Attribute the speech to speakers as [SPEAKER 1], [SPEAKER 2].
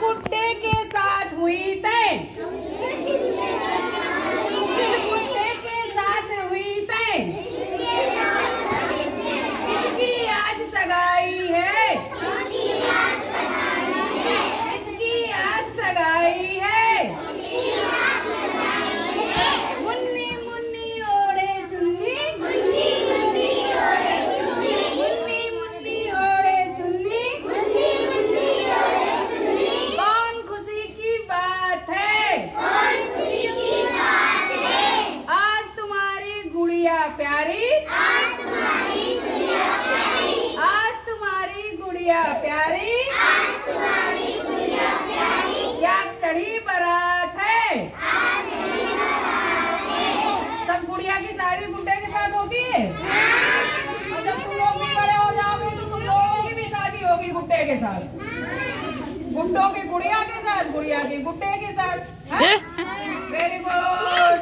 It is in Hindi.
[SPEAKER 1] गुड्डे के साथ हुई तय किस गुड्डे के साथ हुई तय किसकी आज सगाई है किसकी आज सगाई है मुन्नी मुन्नी ओढ़े चुन्नी मुन्नी मुन्नी ओढ़े चुन्नी कौन खुशी की बात है आज तुम्हारी गुड़िया प्यारी? आज तुम्हारी गुड़िया प्यारी। क्या चढ़ी बारात है? सब गुड़िया की शादी गुड्डे के साथ होती है? और जब तुम लोग भी बड़े हो जाओगे तो तुम लोगों की भी शादी होगी गुड्डे के साथ। गुड्डों की गुड़िया के साथ गुड़िया की गुड्डे के साथ। Very good